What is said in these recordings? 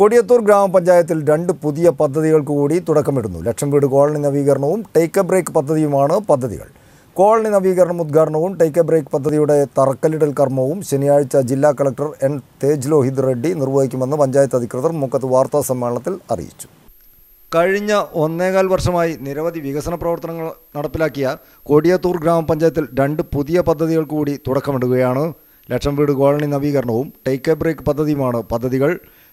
കൊടിയത്തൂർ ഗ്രാമപഞ്ചായത്തിൽ രണ്ട് പുതിയ പദ്ധതികൾക്ക് കൂടി തുടക്കമിടുന്നു. ലക്ഷം വീട് കോളനി നവീകരണവും ടേക്ക് എ ബ്രേക്ക് പദ്ധതിയുമാണ് പദ്ധതികൾ. കോളനി നവീകരണം ഉദ്ഘാടനവും ടേക്ക് എ ബ്രേക്ക് പദ്ധതിയുടെ തറക്കല്ലിടൽ കർമ്മവും ശനിയാഴ്ച ജില്ലാ കളക്ടർ എൻ തേജ് ലോഹിത് റെഡ്ഡി നിർവഹിക്കുമെന്ന് പഞ്ചായത്ത് അധികൃതർ മുക്കത്ത് വാർത്താ സമ്മേളനത്തിൽ അറിയിച്ചു. കഴിഞ്ഞ ഒന്നേകാൽ വർഷമായി നിരവധി വികസന പ്രവർത്തനങ്ങൾ നടപ്പിലാക്കിയ കൊടിയത്തൂർ ഗ്രാമപഞ്ചായത്തിൽ രണ്ട് പുതിയ പദ്ധതികൾക്ക് കൂടി തുടക്കമിടുകയാണ്. ലക്ഷം വീട് കോളനി നവീകരണവും ടേക്ക് എ ബ്രേക്ക് പദ്ധതിയുമാണ് പദ്ധതികൾ.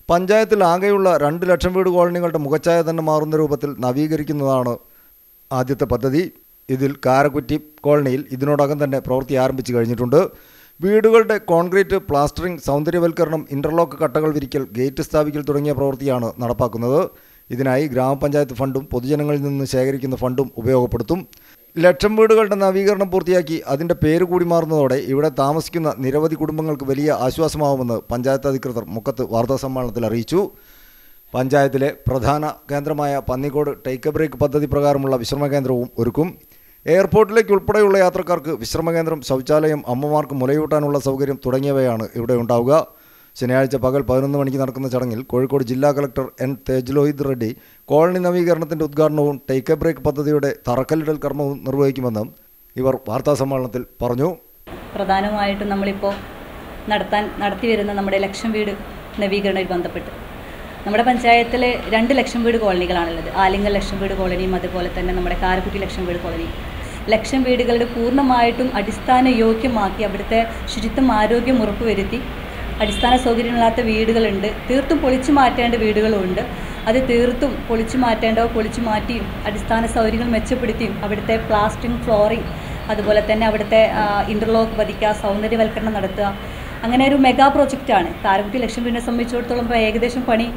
പഞ്ചായത്തിൽ ആകെയുള്ള രണ്ട് ലക്ഷം വീട് കോളനികളുടെ മുഖച്ഛായ തന്നെ മാറുന്ന രൂപത്തിൽ നവീകരിക്കുന്നതാണ് ആദ്യത്തെ പദ്ധതി. ഇതിൽ കാരക്കുറ്റി കോളനിയിൽ ഇതിനോടകം തന്നെ പ്രവൃത്തി ആരംഭിച്ചു കഴിഞ്ഞിട്ടുണ്ട്. വീടുകളുടെ കോൺക്രീറ്റ് പ്ലാസ്റ്ററിംഗ് സൗന്ദര്യവൽക്കരണം ഇന്റർലോക്ക് കട്ടകൾ വിരിക്കൽ ഗേറ്റ് സ്ഥാപിക്കൽ തുടങ്ങിയ പ്രവൃത്തിയാണ് നടപ്പാക്കുന്നത്. ഇതിനായി ഗ്രാമപഞ്ചായത്ത് ഫണ്ടും പൊതുജനങ്ങളിൽ നിന്ന് ശേഖരിക്കുന്ന ഫണ്ടും ഉപയോഗപ്പെടുത്തും. ലക്ഷം വീടുകളുടെ നവീകരണം പൂർത്തിയാക്കി അതിന്റെ പേര് കൂടി മാറുന്നതോടെ ഇവിടെ താമസിക്കുന്ന നിരവധി കുടുംബങ്ങൾക്ക് വലിയ ആശ്വാസമാവുമെന്ന് പഞ്ചായത്ത് അധികൃതർ മുക്കത്ത് വാർത്താസമ്മേളനത്തിൽ അറിയിച്ചു. പഞ്ചായത്തിലെ പ്രധാന കേന്ദ്രമായ പന്നിക്കോട് ടേക്ക് ബ്രേക്ക് പദ്ധതി പ്രകാരമുള്ള വിശ്രമ കേന്ദ്രവും ഒരുക്കും. എയർപോർട്ടിലേക്ക് ഉൾപ്പെടെയുള്ള യാത്രക്കാർക്ക് വിശ്രമ കേന്ദ്രം ശൗചാലയം അമ്മമാർക്ക് മുലയൂട്ടാനുള്ള സൗകര്യം തുടങ്ങിയവയാണ് ഇവിടെ ഉണ്ടാവുക. ശനിയാഴ്ച പകൽ പതിനൊന്ന് മണിക്ക് നടക്കുന്ന ചടങ്ങിൽ കോഴിക്കോട് ജില്ലാ collector N Tej Lohit Reddy colony നവീകരണത്തിന്റെ ഉദ്ഘാടനവും ടേക്ക് എ ബ്രേക്ക് പദ്ധതിയുടെ തറക്കല്ലിടൽ കർമ്മവും നിർവഹിക്കുമെന്നും ഇവർ വാർത്താസമ്മേളനത്തിൽ പറഞ്ഞു. പ്രധാനമായിട്ടും നമ്മളിപ്പോൾ നടത്താൻ നടത്തി വരുന്ന നമ്മുടെ ലക്ഷം വീട് നവീകരണവുമായി ബന്ധപ്പെട്ട്. നമ്മുടെ പഞ്ചായത്തിൽ രണ്ട് ലക്ഷം വീട് കോളനികളാണുള്ളത്. ആലിംഗൽ ലക്ഷം വീട് കോളനിയും അതുപോലെ തന്നെ നമ്മുടെ കാരക്കുട്ടി ലക്ഷം വീട് കോളനിയും. ലക്ഷം വീടുകളുടെ പൂർണമായിട്ടും അടിസ്ഥാന യോഗ്യമാക്കി അവിടുത്തെ ശുചിത്വം ആരോഗ്യം ഉറപ്പുവരുത്തി അടിസ്ഥാന സൗകര്യമില്ലാത്ത വീടുകളുണ്ട്. തീർത്തും പൊളിച്ചു മാറ്റേണ്ട വീടുകളുമുണ്ട് അത് തീർത്തും പൊളിച്ചു മാറ്റേണ്ടവ പൊളിച്ചു മാറ്റിയും അടിസ്ഥാന സൗകര്യങ്ങൾ മെച്ചപ്പെടുത്തിയും അവിടുത്തെ പ്ലാസ്റ്റിക് ഫ്ലോറിങ് അതുപോലെ തന്നെ അവിടുത്തെ ഇന്റർലോക്ക് പതിക്കുക സൗന്ദര്യവൽക്കരണം നടത്തുക. അങ്ങനെ ഒരു മെഗാ പ്രോജക്റ്റാണ്. കാരക്കുട്ടി ലക്ഷം വീടിനെ സംബന്ധിച്ചിടത്തോളം ഏകദേശം പണി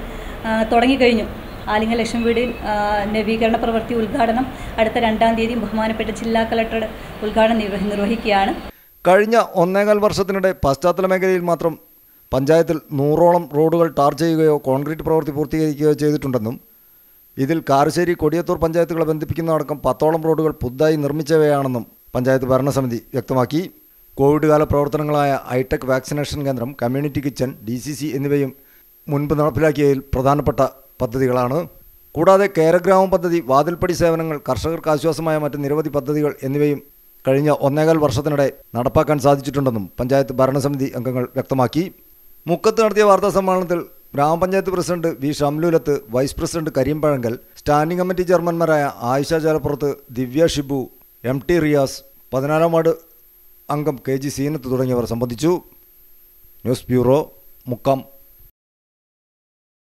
തുടങ്ങിക്കഴിഞ്ഞു. ആലിംഗ ലക്ഷം വീടിൽ ആ, നവീകരണ പ്രവൃത്തി ഉദ്ഘാടനം അടുത്ത രണ്ടാം തീയതി ബഹുമാനപ്പെട്ട ജില്ലാ കളക്ടർ ഉദ്ഘാടനം നിർവഹിക്കുകയാണ്. കഴിഞ്ഞ ഒന്നേകാൽ വർഷത്തിനിടെ പശ്ചാത്തല മേഖലയിൽ മാത്രം പഞ്ചായത്തിൽ നൂറോളം റോഡുകൾ ടാർ ചെയ്യുകയോ കോൺക്രീറ്റ് പ്രവൃത്തി പൂർത്തീകരിക്കുകയോ ചെയ്തിട്ടുണ്ടെന്നും ഇതിൽ കാരശ്ശേരി കൊടിയത്തൂർ പഞ്ചായത്തുകളെ ബന്ധിപ്പിക്കുന്നതടക്കം പത്തോളം റോഡുകൾ പുതുതായി നിർമ്മിച്ചവയാണെന്നും പഞ്ചായത്ത് ഭരണസമിതി വ്യക്തമാക്കി. കോവിഡ് കാല പ്രവർത്തനങ്ങളായ ഹൈടെക് വാക്സിനേഷൻ കേന്ദ്രം community kitchen D C C എന്നിവയും മുൻപ് നടപ്പിലാക്കിയതിൽ പ്രധാനപ്പെട്ട പദ്ധതികളാണ്. കൂടാതെ കേരഗ്രാമം പദ്ധതി വാതിൽപ്പടി സേവനങ്ങൾ കർഷകർക്ക് ആശ്വാസമായ മറ്റ് നിരവധി പദ്ധതികൾ എന്നിവയും കഴിഞ്ഞ ഒന്നേകാൽ വർഷത്തിനിടെ നടപ്പാക്കാൻ സാധിച്ചിട്ടുണ്ടെന്നും പഞ്ചായത്ത് ഭരണസമിതി അംഗങ്ങൾ വ്യക്തമാക്കി. മുക്കത്ത് നടത്തിയ വാർത്താ സമ്മേളനത്തിൽ ഗ്രാമപഞ്ചായത്ത് president V Shamlulath vice president Kareem Pazhankal standing committee ചെയർമാൻമാരായ Ayisha Chalappurath Divya Shibu M T Riyas പതിനാലാം വാർഡ് അംഗം കെ ജി സീനത്ത് തുടങ്ങിയവർ സംബന്ധിച്ചു. News bureau Mukkam.